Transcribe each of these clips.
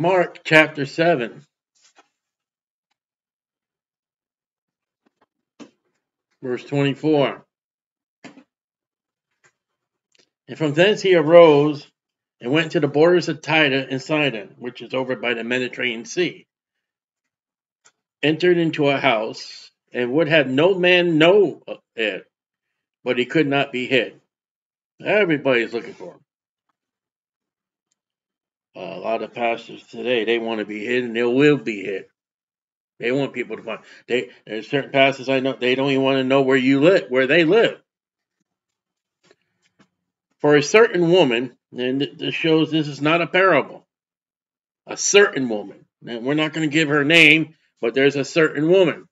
Mark chapter 7. Verse 24. And from thence he arose and went to the borders of Tyre and Sidon, which is over by the Mediterranean Sea, entered into a house, and would have no man know it, but he could not be hid. Everybody's looking for him. Uh, a lot of pastors today, they want to be hid and they will be hit. They want people to find. They there's certain pastors I know they don't even want to know where you live, where they live. For a certain woman, and this shows this is not a parable. A certain woman. And we're not going to give her name, but there's a certain woman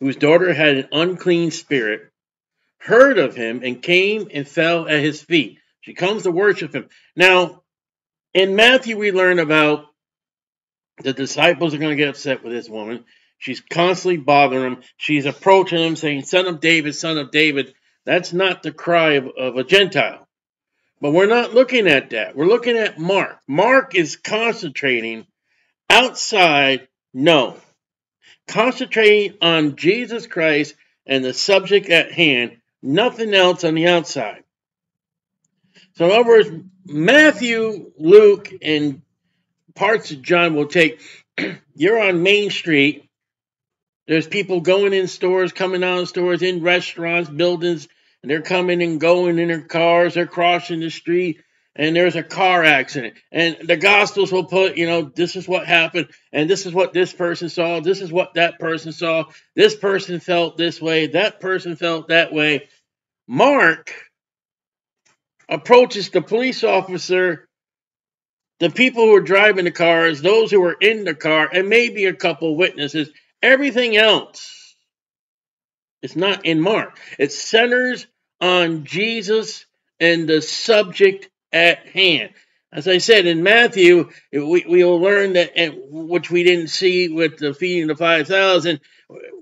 whose daughter had an unclean spirit, heard of him, and came and fell at his feet. She comes to worship him. Now, in Matthew, we learn about the disciples are going to get upset with this woman. She's constantly bothering him. She's approaching him, saying, Son of David, son of David. That's not the cry of, of a Gentile. But we're not looking at that. We're looking at Mark. Mark is concentrating outside, no. Concentrating on Jesus Christ and the subject at hand, nothing else on the outside. So, in other words, Matthew, Luke, and parts of John will take you're on Main Street. There's people going in stores, coming out of stores, in restaurants, buildings, and they're coming and going in their cars. They're crossing the street, and there's a car accident. And the Gospels will put, you know, this is what happened, and this is what this person saw, this is what that person saw. This person felt this way, that person felt that way. Mark approaches the police officer the people who are driving the cars, those who are in the car, and maybe a couple witnesses. Everything else is not in Mark. It centers on Jesus and the subject at hand. As I said in Matthew, we, we will learn that, which we didn't see with the feeding of the 5,000,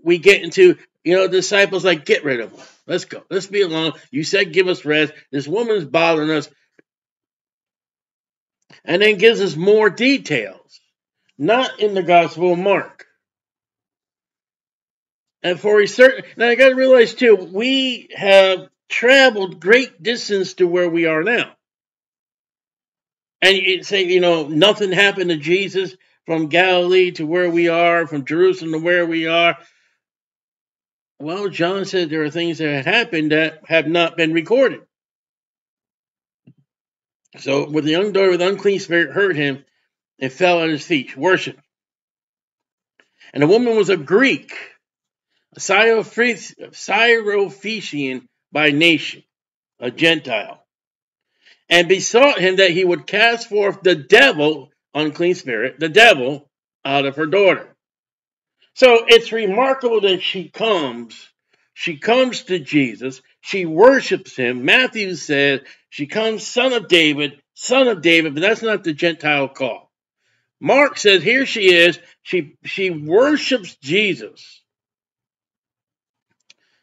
we get into, you know, disciples like, get rid of them. Let's go. Let's be alone. You said give us rest. This woman's bothering us and then gives us more details, not in the Gospel of Mark. And for a certain, now I got to realize too, we have traveled great distance to where we are now. And you say, you know, nothing happened to Jesus from Galilee to where we are, from Jerusalem to where we are. Well, John said there are things that had happened that have not been recorded. So, with the young daughter with unclean spirit heard him and fell at his feet, worship. And the woman was a Greek, a Syrophoenician by nation, a Gentile, and besought him that he would cast forth the devil, unclean spirit, the devil, out of her daughter. So it's remarkable that she comes, she comes to Jesus, she worships him. Matthew said she comes, son of David, son of David, but that's not the Gentile call. Mark says here she is. She she worships Jesus.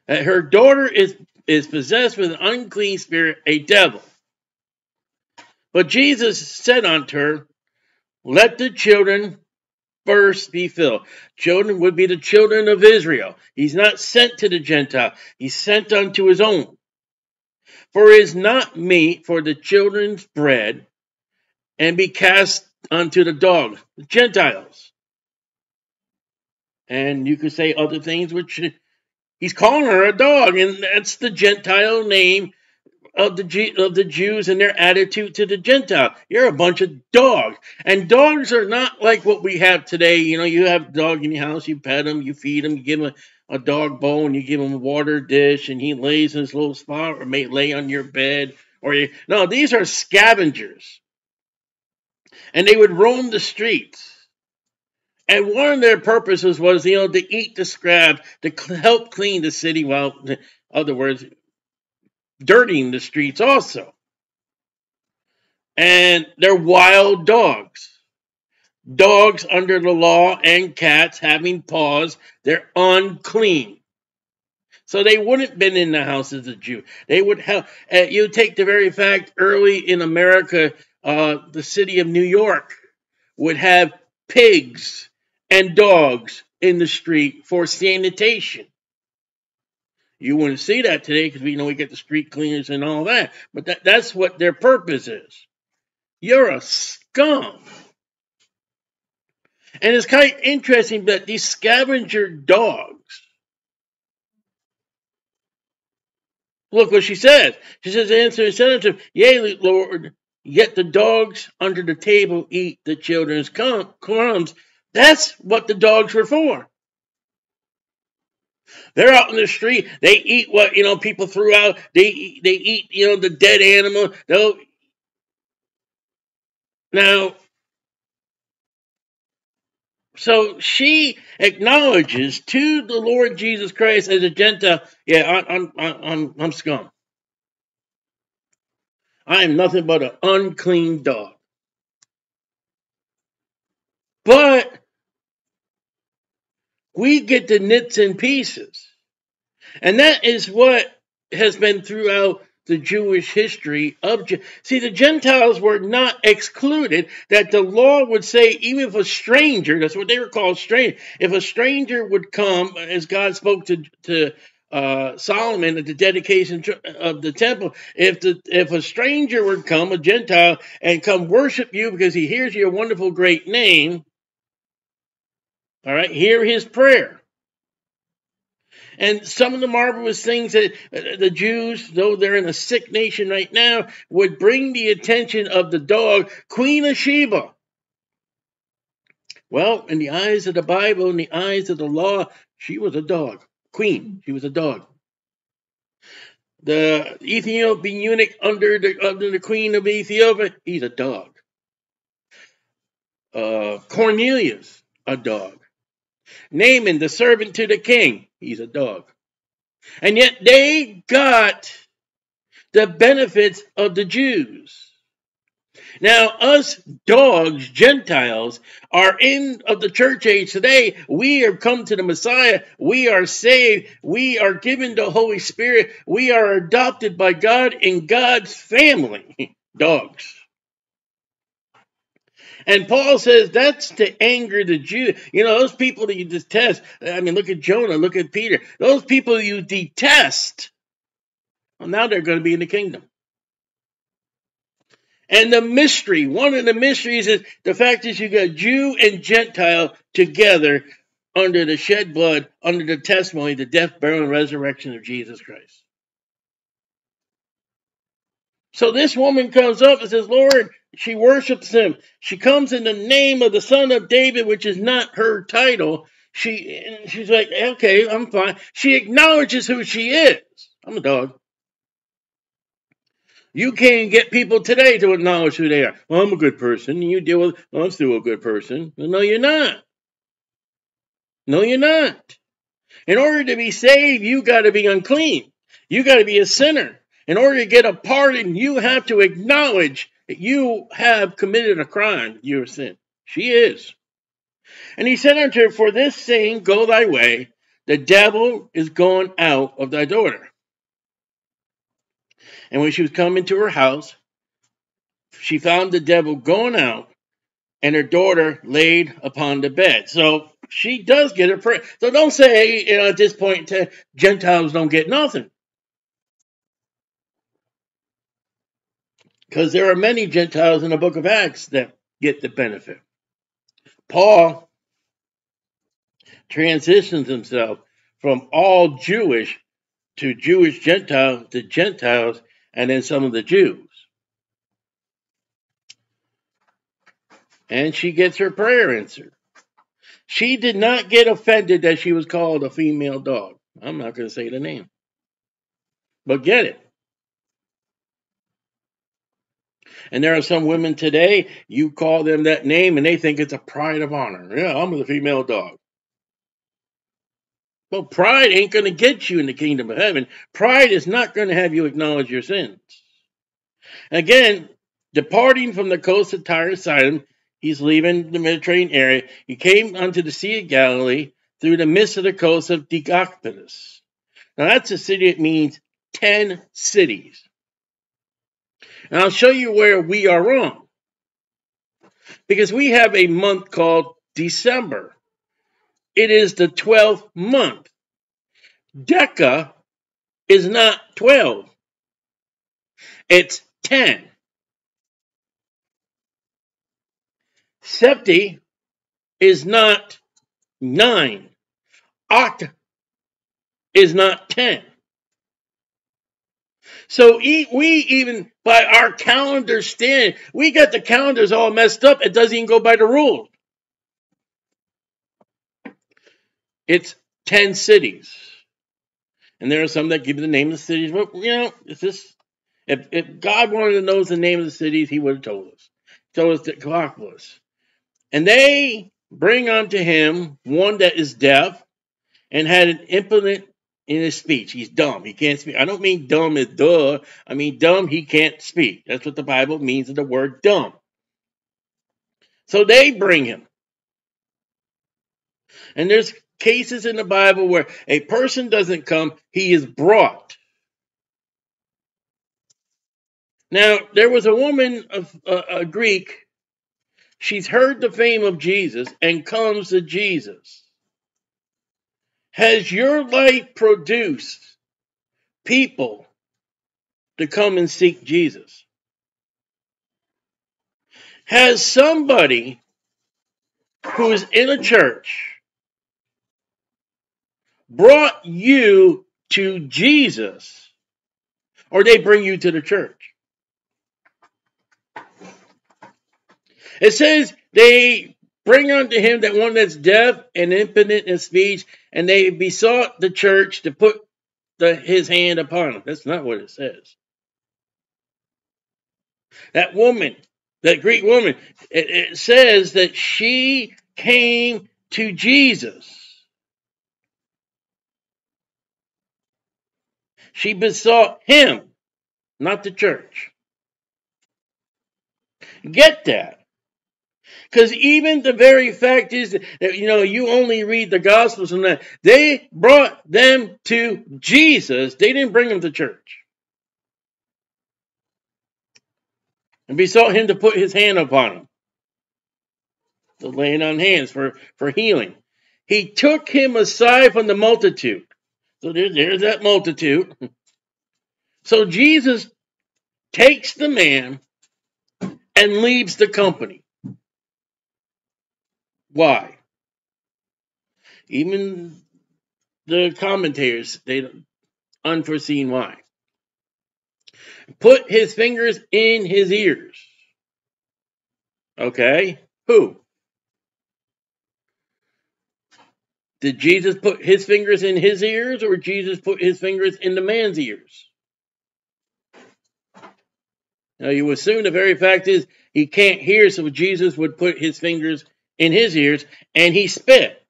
That her daughter is is possessed with an unclean spirit, a devil. But Jesus said unto her, Let the children first be filled. Children would be the children of Israel. He's not sent to the Gentile, he's sent unto his own. For it is not meet for the children's bread and be cast unto the dogs, the Gentiles. And you could say other things, which he's calling her a dog, and that's the Gentile name of the of the Jews and their attitude to the Gentile. You're a bunch of dogs, and dogs are not like what we have today. You know, you have a dog in your house, you pet him, you feed him, you give him a, a dog bone, you give him a water dish, and he lays in his little spot, or may lay on your bed, or you. No, these are scavengers, and they would roam the streets. And one of their purposes was, you know, to eat the scraps, to help clean the city. Well, in other words, dirtying the streets also. And they're wild dogs. Dogs under the law and cats having paws, they're unclean. So they wouldn't been in the house as a Jew. They would have, uh, you take the very fact early in America, uh, the city of New York, would have pigs and dogs in the street for sanitation. You wouldn't see that today because we know we get the street cleaners and all that. But that, that's what their purpose is. You're a scum. And it's kind of interesting that these scavenger dogs, look what she says. She says, answer and said Yea, Lord, yet the dogs under the table eat the children's crumbs. That's what the dogs were for. They're out in the street. They eat what you know people threw out. They they eat you know the dead animal. They'll now. So she acknowledges to the Lord Jesus Christ as a Gentile. Yeah, I'm I'm I'm, I'm scum. I am nothing but an unclean dog. But we get the nits and pieces. And that is what has been throughout the Jewish history of see the Gentiles were not excluded that the law would say even if a stranger that's what they were called strange if a stranger would come as God spoke to to uh, Solomon at the dedication of the temple if the if a stranger would come a Gentile and come worship you because he hears your wonderful great name all right, hear his prayer. And some of the marvelous things that uh, the Jews, though they're in a sick nation right now, would bring the attention of the dog, Queen of Sheba. Well, in the eyes of the Bible, in the eyes of the law, she was a dog. Queen, she was a dog. The Ethiopian eunuch under the, under the queen of Ethiopia, he's a dog. Uh, Cornelius, a dog. Naaman, the servant to the king, he's a dog. And yet they got the benefits of the Jews. Now, us dogs, Gentiles, are in of the church age today. We have come to the Messiah. We are saved. We are given the Holy Spirit. We are adopted by God in God's family. Dogs. And Paul says that's to anger the Jew. You know, those people that you detest. I mean, look at Jonah, look at Peter. Those people you detest. Well, now they're going to be in the kingdom. And the mystery, one of the mysteries is the fact is you got Jew and Gentile together under the shed blood, under the testimony, the death, burial, and resurrection of Jesus Christ. So this woman comes up and says, Lord, she worships him. She comes in the name of the son of David, which is not her title. She she's like, okay, I'm fine. She acknowledges who she is. I'm a dog. You can't get people today to acknowledge who they are. Well, I'm a good person. You deal with, well, I'm still a good person. no, you're not. No, you're not. In order to be saved, you got to be unclean. You got to be a sinner. In order to get a pardon, you have to acknowledge you have committed a crime, you have sinned. She is. And he said unto her, For this saying, go thy way, the devil is gone out of thy daughter. And when she was come into her house, she found the devil gone out, and her daughter laid upon the bed. So she does get her prayer. So don't say, you know, at this point, Gentiles don't get nothing. Because there are many Gentiles in the book of Acts that get the benefit. Paul transitions himself from all Jewish to Jewish Gentile to Gentiles and then some of the Jews. And she gets her prayer answered. She did not get offended that she was called a female dog. I'm not going to say the name. But get it. And there are some women today, you call them that name and they think it's a pride of honor. Yeah, I'm the female dog. Well, pride ain't going to get you in the kingdom of heaven. Pride is not going to have you acknowledge your sins. Again, departing from the coast of Tyre Sidon, he's leaving the Mediterranean area. He came unto the Sea of Galilee through the midst of the coast of Decapolis. Now, that's a city that means 10 cities. And I'll show you where we are wrong. Because we have a month called December. It is the 12th month. Deca is not 12, it's 10. Septi is not 9. Oct is not 10. So we even, by our calendar stand, we got the calendars all messed up. It doesn't even go by the rules. It's 10 cities. And there are some that give you the name of the cities. But, you know, it's just, if, if God wanted to know the name of the cities, he would have told us. He told us that Colossus. And they bring unto him one that is deaf and had an implement in his speech. He's dumb. He can't speak. I don't mean dumb as duh. I mean dumb, he can't speak. That's what the Bible means in the word dumb. So they bring him. And there's cases in the Bible where a person doesn't come, he is brought. Now, there was a woman, of a Greek, she's heard the fame of Jesus and comes to Jesus. Has your life produced people to come and seek Jesus? Has somebody who is in a church brought you to Jesus or they bring you to the church? It says they bring unto him that one that's deaf and impotent in speech, and they besought the church to put the, his hand upon him. That's not what it says. That woman, that Greek woman, it, it says that she came to Jesus. She besought him, not the church. Get that. Because even the very fact is that, you know, you only read the Gospels and that they brought them to Jesus. They didn't bring them to church. And besought him to put his hand upon them. The laying on hands for, for healing. He took him aside from the multitude. So there, there's that multitude. So Jesus takes the man and leaves the company. Why? Even the commentators, they unforeseen why. Put his fingers in his ears. Okay, who? Did Jesus put his fingers in his ears or Jesus put his fingers in the man's ears? Now you assume the very fact is he can't hear, so Jesus would put his fingers in his ears, and he spit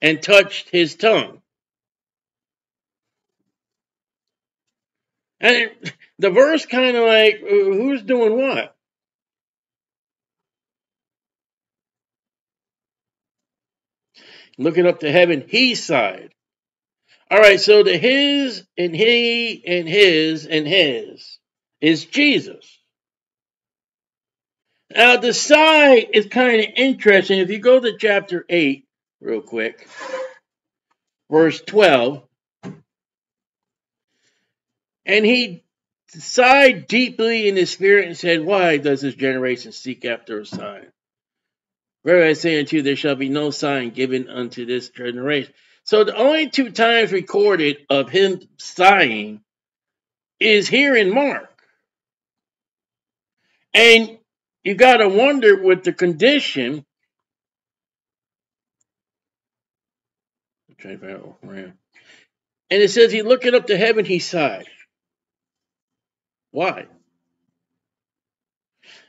and touched his tongue. And the verse kind of like, uh, who's doing what? Looking up to heaven, he sighed. All right, so the his and he and his and his is Jesus. Now, the sigh is kind of interesting. If you go to chapter 8, real quick, verse 12, and he sighed deeply in his spirit and said, Why does this generation seek after a sign? Very I say unto you, there shall be no sign given unto this generation. So the only two times recorded of him sighing is here in Mark. And you got to wonder with the condition. And it says he looking up to heaven, he sighed. Why?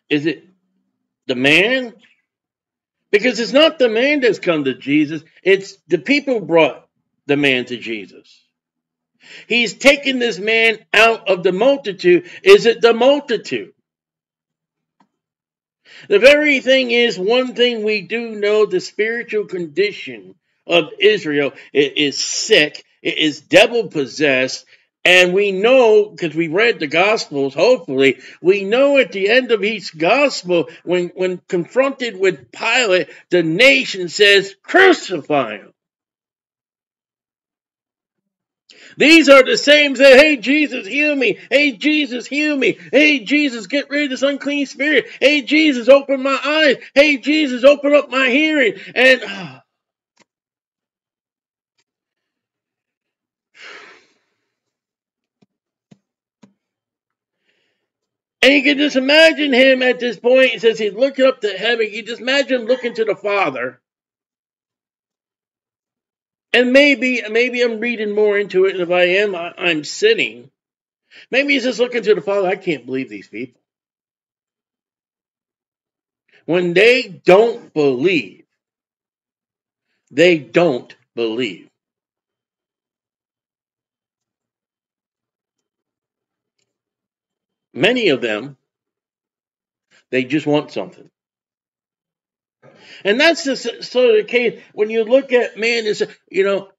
Is it the man? Because it's not the man that's come to Jesus, it's the people brought the man to Jesus. He's taken this man out of the multitude. Is it the multitude? The very thing is, one thing we do know the spiritual condition of Israel is sick, it is devil possessed, And we know, because we read the Gospels, hopefully, we know at the end of each Gospel, when, when confronted with Pilate, the nation says, crucify him. These are the same that, hey, Jesus, heal me. Hey, Jesus, heal me. Hey, Jesus, get rid of this unclean spirit. Hey, Jesus, open my eyes. Hey, Jesus, open up my hearing. And oh, And you can just imagine him at this point. He says he's looking up to heaven. You just imagine him looking to the Father. And maybe, maybe I'm reading more into it. And if I am, I, I'm sinning. Maybe he's just looking to the Father. I can't believe these people. When they don't believe, they don't believe. Many of them, they just want something. And that's the sort of the case when you look at man, is you know,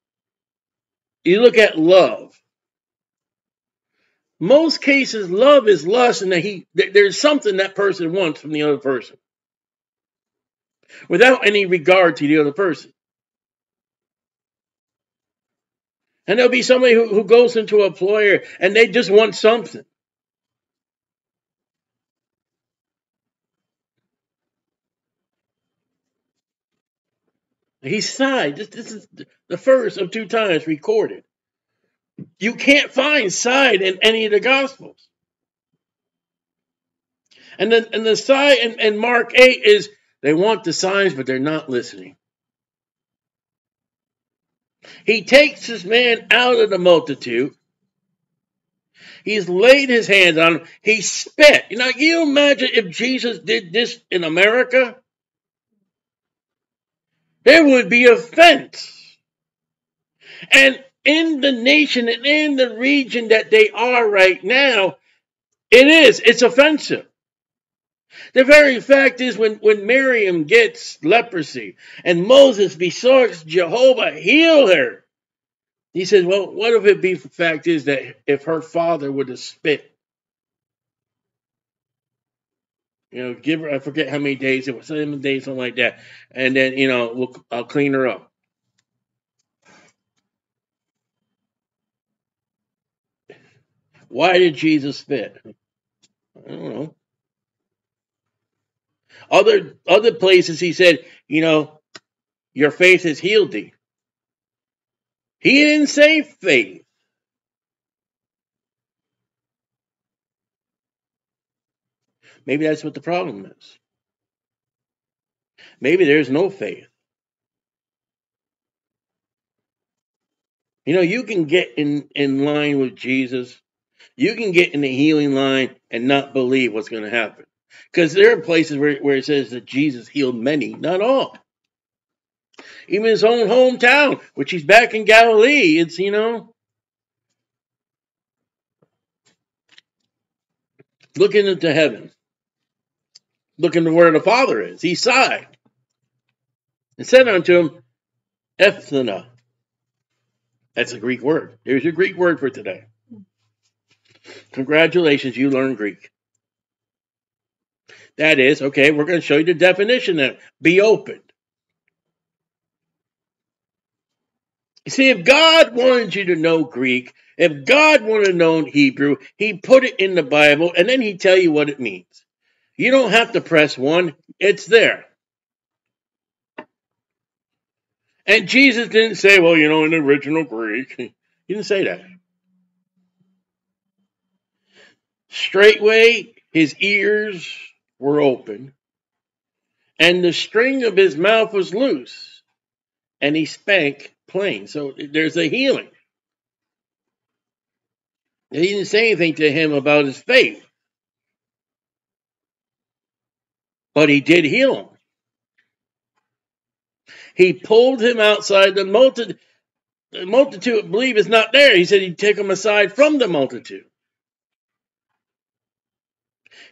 you look at love. Most cases, love is lust, and that he there's something that person wants from the other person, without any regard to the other person. And there'll be somebody who, who goes into a employer and they just want something. He sighed. This, this is the first of two times recorded. You can't find sighed in any of the Gospels. And then and the sigh in, in Mark 8 is they want the signs, but they're not listening. He takes this man out of the multitude. He's laid his hands on him. He spit. You know, you imagine if Jesus did this in America? There would be offense. And in the nation and in the region that they are right now, it is. It's offensive. The very fact is, when, when Miriam gets leprosy and Moses besought Jehovah heal her, he says, Well, what if it be the fact is that if her father would have spit You know, give her, I forget how many days, it was seven days, something like that. And then, you know, we'll, I'll clean her up. Why did Jesus spit? I don't know. Other other places he said, you know, your faith has healed thee. He didn't say faith. Maybe that's what the problem is. Maybe there's no faith. You know, you can get in, in line with Jesus. You can get in the healing line and not believe what's going to happen. Because there are places where, where it says that Jesus healed many, not all. Even his own hometown, which he's back in Galilee, it's, you know, looking into heaven looking to where the Father is. He sighed and said unto him, Ephphatha. That's a Greek word. There's your Greek word for today. Congratulations, you learned Greek. That is, okay, we're going to show you the definition of be opened. You see, if God wanted you to know Greek, if God wanted to know Hebrew, He put it in the Bible and then He'd tell you what it means. You don't have to press one, it's there. And Jesus didn't say, well, you know, in the original Greek. He didn't say that. Straightway, his ears were open, and the string of his mouth was loose, and he spake plain. So there's a healing. He didn't say anything to him about his faith. But he did heal him. He pulled him outside the multitude. The multitude believe is not there. He said he'd take him aside from the multitude.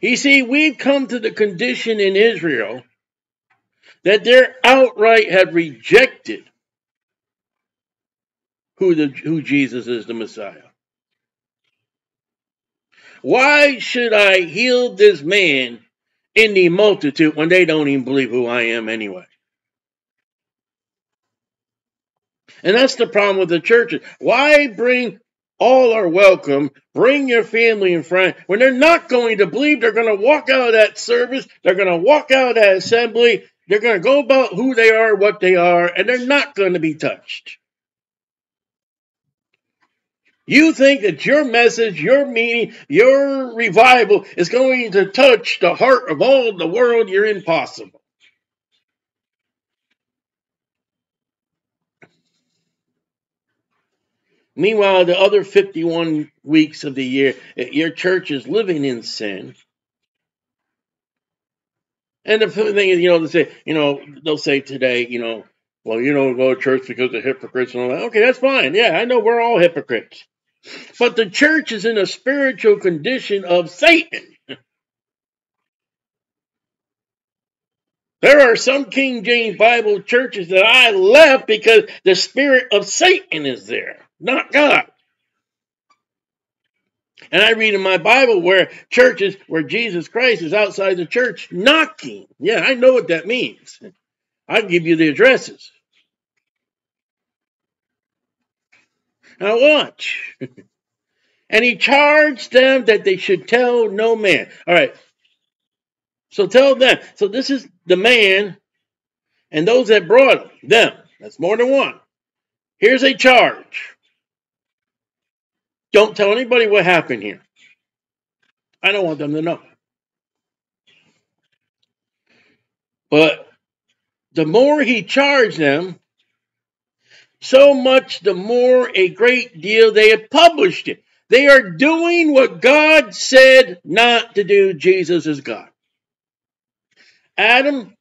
You see, we've come to the condition in Israel that they're outright have rejected who the who Jesus is the Messiah. Why should I heal this man in the multitude when they don't even believe who I am anyway? And that's the problem with the churches. Why bring all are welcome. Bring your family and friends. When they're not going to believe, they're going to walk out of that service. They're going to walk out of that assembly. They're going to go about who they are, what they are, and they're not going to be touched. You think that your message, your meaning, your revival is going to touch the heart of all the world, you're impossible. Meanwhile, the other 51 weeks of the year, eh, your church is living in sin. And the thing is, you know, they say, you know, they'll say today, you know, well, you don't go to church because of hypocrites and all that. Okay, that's fine. Yeah, I know we're all hypocrites. But the church is in a spiritual condition of Satan. There are some King James Bible churches that I left because the spirit of Satan is there not God. And I read in my Bible where churches where Jesus Christ is outside the church knocking. Yeah, I know what that means. I'll give you the addresses. Now watch. and he charged them that they should tell no man. All right. So tell them. So this is the man and those that brought them. That's more than one. Here's a charge. Don't tell anybody what happened here. I don't want them to know. But the more he charged them, so much the more a great deal they have published it. They are doing what God said not to do. Jesus is God. Adam,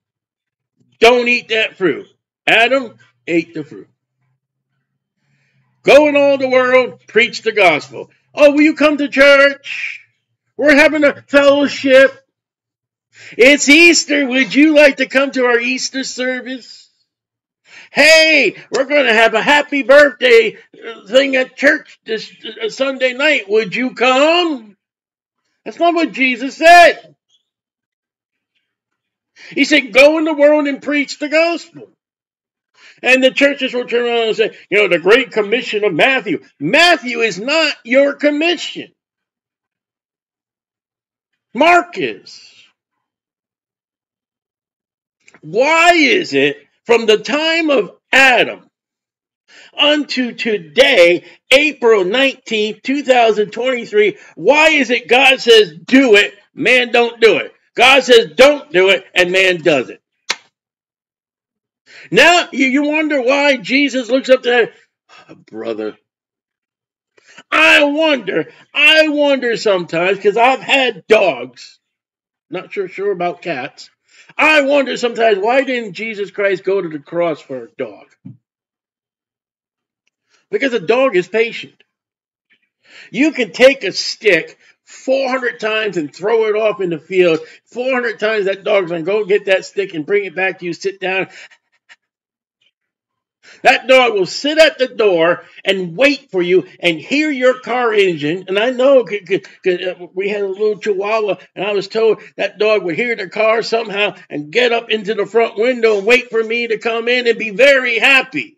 don't eat that fruit. Adam ate the fruit. Go in all the world, preach the gospel. Oh, will you come to church? We're having a fellowship. It's Easter. Would you like to come to our Easter service? Hey, we're going to have a happy birthday thing at church this Sunday night. Would you come? That's not what Jesus said. He said, Go in the world and preach the gospel. And the churches will turn around and say, you know, the Great Commission of Matthew. Matthew is not your commission. Mark is. Why is it from the time of Adam unto today, April 19th, 2023, why is it God says do it, man don't do it? God says don't do it, and man does it. Now you, wonder why Jesus looks up to oh, brother. I wonder, I wonder sometimes, because I've had dogs. Not sure sure about cats. I wonder sometimes why didn't Jesus Christ go to the cross for a dog? Because a dog is patient. You can take a stick 400 times and throw it off in the field. 400 times that dog's going to go get that stick and bring it back to you, sit down, that dog will sit at the door and wait for you and hear your car engine. And I know uh, we had a little chihuahua, and I was told that dog would hear the car somehow and get up into the front window and wait for me to come in and be very happy.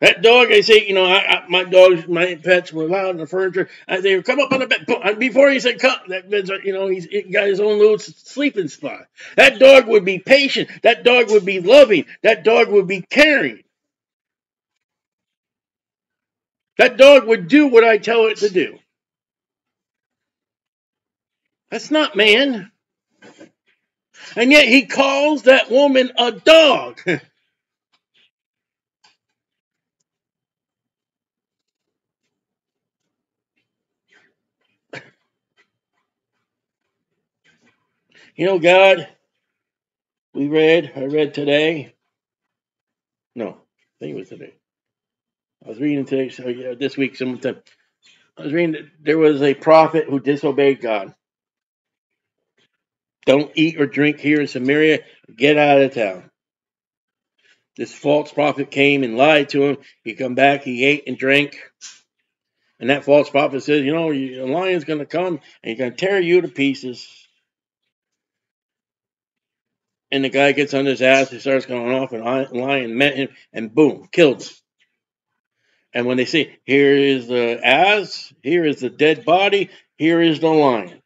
That dog, I say, you know, I, I, my dogs, my pets were loud in the furniture. I, they would come up on the bed. Uh, before he said come, that bed's, uh, you know, he's he got his own little sleeping spot. That dog would be patient. That dog would be loving. That dog would be caring. That dog would do what I tell it to do. That's not man. And yet he calls that woman a dog. You know, God, we read, I read today. No, I think it was today. I was reading today, so yeah, this week sometime. I was reading there was a prophet who disobeyed God. Don't eat or drink here in Samaria. Get out of town. This false prophet came and lied to him. He come back, he ate and drank. And that false prophet says, you know, a lion's going to come and he's going to tear you to pieces. And the guy gets on his ass, he starts going off, and lion met him, and boom, killed him. And when they say, here is the ass, here is the dead body, here is the lion.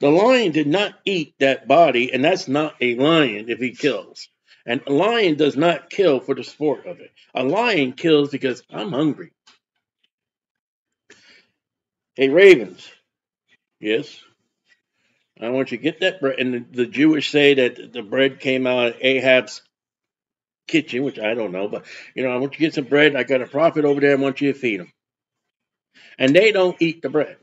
The lion did not eat that body, and that's not a lion if he kills. And a lion does not kill for the sport of it. A lion kills because I'm hungry. Hey, Ravens. Yes. I want you to get that bread. And the, the Jewish say that the bread came out of Ahab's kitchen, which I don't know, but you know, I want you to get some bread. I got a prophet over there. I want you to feed them. And they don't eat the bread.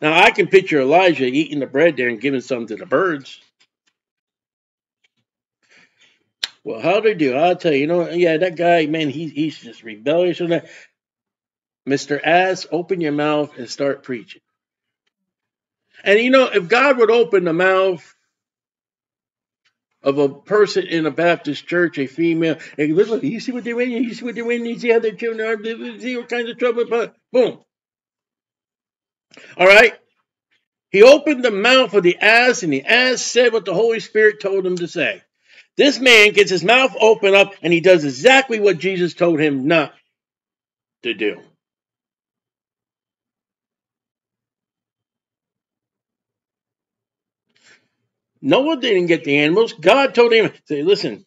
Now I can picture Elijah eating the bread there and giving some to the birds. Well, how they do? I'll tell you. You know, yeah, that guy, man, he, he's just rebellious and that. Mr. Ass, open your mouth and start preaching. And you know, if God would open the mouth of a person in a Baptist church, a female, and look, you see what they're in, you see what they're in, you see how their children are, you see what kinds of trouble, but boom. All right? He opened the mouth of the ass, and the ass said what the Holy Spirit told him to say. This man gets his mouth open up, and he does exactly what Jesus told him not to do. Noah didn't get the animals. God told him, say, listen,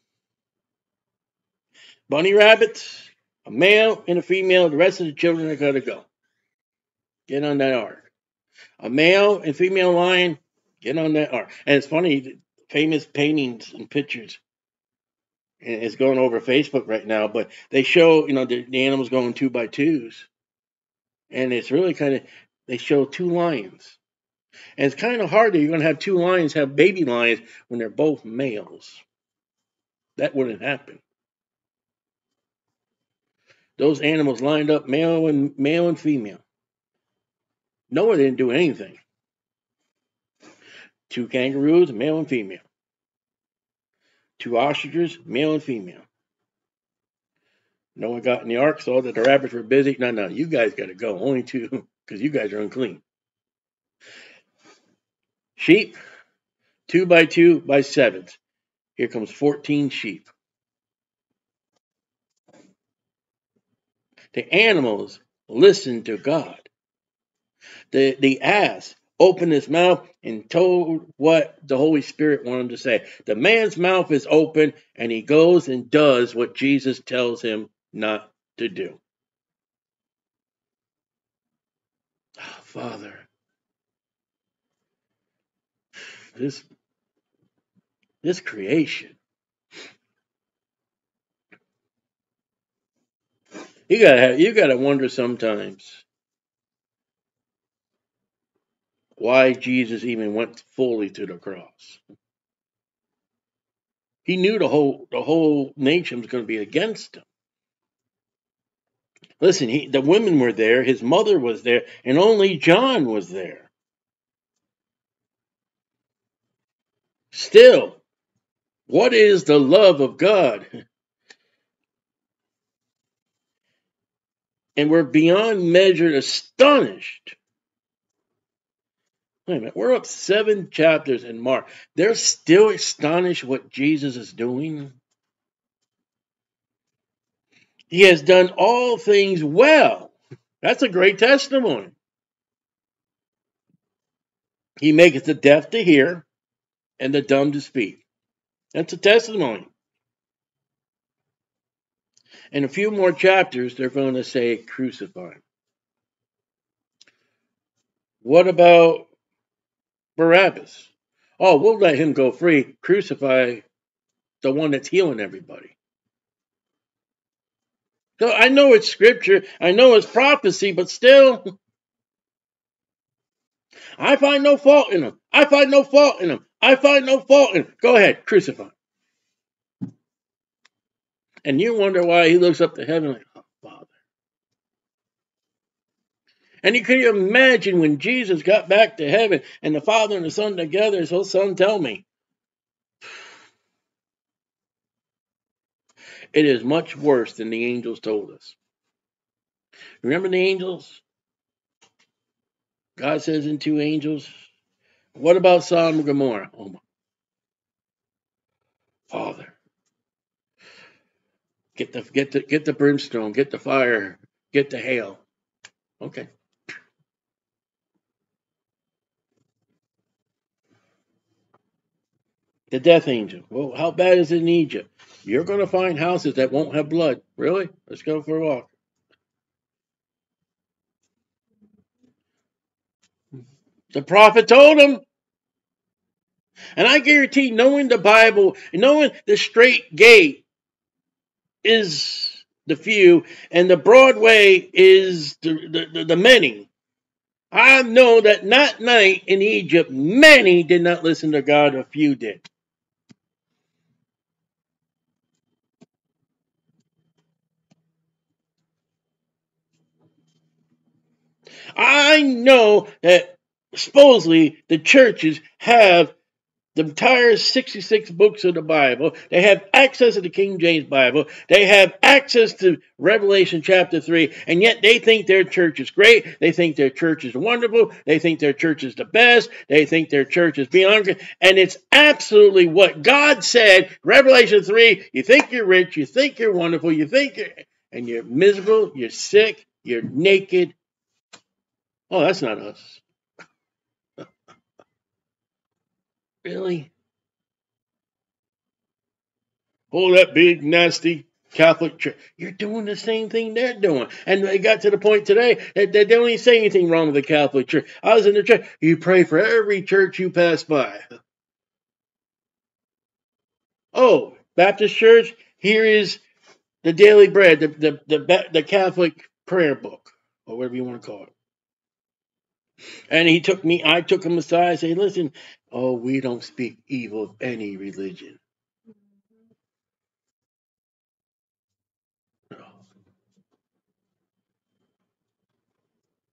bunny rabbits, a male and a female, the rest of the children are going to go. Get on that ark. A male and female lion, get on that ark. And it's funny, famous paintings and pictures. It's going over Facebook right now, but they show, you know, the, the animals going two by twos. And it's really kind of, they show two lions and it's kind of hard that you're going to have two lions have baby lions when they're both males. That wouldn't happen. Those animals lined up male and male and female. Noah didn't do anything. Two kangaroos, male and female. Two ostriches, male and female. Noah got in the ark, saw that the rabbits were busy. No, no, you guys got to go. Only two, because you guys are unclean. Sheep, two by two by sevens. Here comes 14 sheep. The animals listened to God. The, the ass opened his mouth and told what the Holy Spirit wanted him to say. The man's mouth is open and he goes and does what Jesus tells him not to do. Oh, Father, this this creation. You gotta have, you gotta wonder sometimes why Jesus even went fully to the cross. He knew the whole the whole nation was going to be against him. Listen, he, the women were there, his mother was there, and only John was there. Still, what is the love of God? And we're beyond measure astonished. Wait a minute, we're up seven chapters in Mark. They're still astonished what Jesus is doing. He has done all things well. That's a great testimony. He maketh the deaf to hear, and the dumb to speak. That's a testimony. In a few more chapters, they're going to say crucify. What about Barabbas? Oh, we'll let him go free. Crucify the one that's healing everybody. So I know it's scripture, I know it's prophecy, but still, I find no fault in them. I find no fault in him. I find no fault in him. Go ahead, crucify. And you wonder why he looks up to heaven like, oh, Father. And you can imagine when Jesus got back to heaven and the Father and the Son together, so Son, tell me. It is much worse than the angels told us. Remember the angels? God says in two angels. What about Sodom and Gomorrah? Oh my Father. Get the get the get the brimstone, get the fire, get the hail. Okay. The death angel. Well, how bad is it in Egypt? You're going to find houses that won't have blood. Really? Let's go for a walk. The prophet told him. And I guarantee, knowing the Bible, knowing the straight gate is the few, and the broad way is the, the, the, many. I know that not night in Egypt, many did not listen to God, a few did. I know that supposedly the churches have the entire 66 books of the Bible. They have access to the King James Bible. They have access to Revelation chapter 3, and yet they think their church is great. They think their church is wonderful. They think their church is the best. They think their church is beyond. And it's absolutely what God said. Revelation 3 you think you're rich, you think you're wonderful, you think you're, and you're miserable, you're sick, you're naked. Oh, that's not us. Really? Oh, that big, nasty Catholic Church. You're doing the same thing they're doing. And they got to the point today that they don't even say anything wrong with the Catholic Church. I was in the church. You pray for every church you pass by. Oh, Baptist Church, here is the daily bread, the, the, the, the Catholic prayer book, or whatever you want to call it. And he took me, I took him aside and said, listen, oh, we don't speak evil of any religion.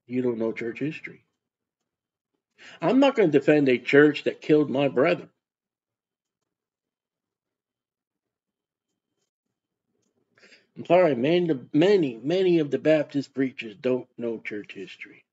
You don't know church history. I'm not going to defend a church that killed my brother. I'm sorry, man, many, many of the Baptist preachers don't know church history.